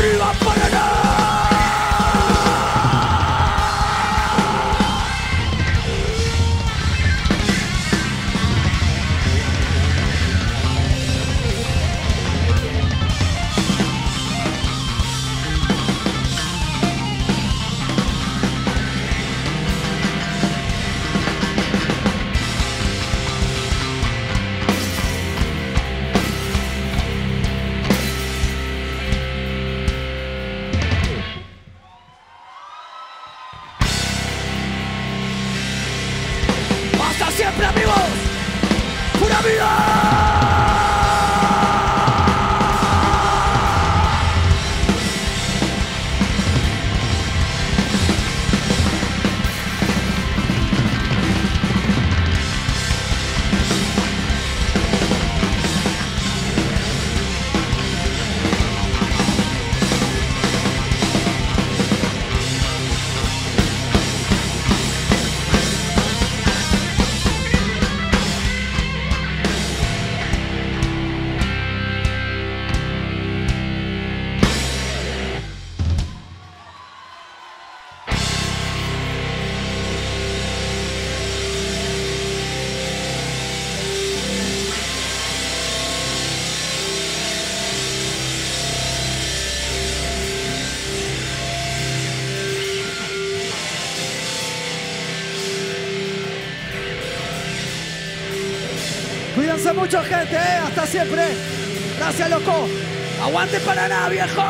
la banana! Come here! Cuídense mucho, gente. ¿eh? Hasta siempre. Gracias, loco. Aguante para nada, viejo.